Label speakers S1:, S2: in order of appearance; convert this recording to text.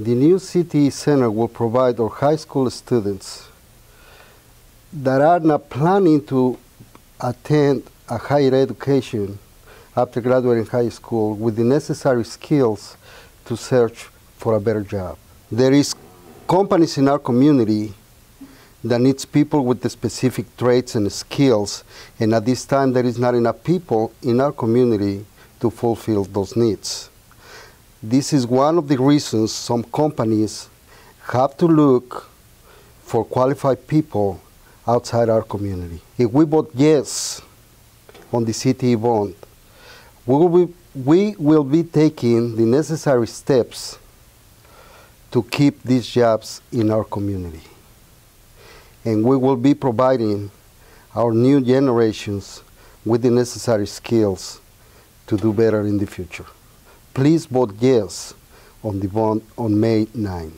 S1: The new CTE Center will provide our high school students that are not planning to attend a higher education after graduating high school with the necessary skills to search for a better job. There is companies in our community that needs people with the specific traits and skills, and at this time there is not enough people in our community to fulfill those needs. This is one of the reasons some companies have to look for qualified people outside our community. If we vote yes on the CTE bond, we will be, we will be taking the necessary steps to keep these jobs in our community. And we will be providing our new generations with the necessary skills to do better in the future. Please vote yes on the bond on May 9.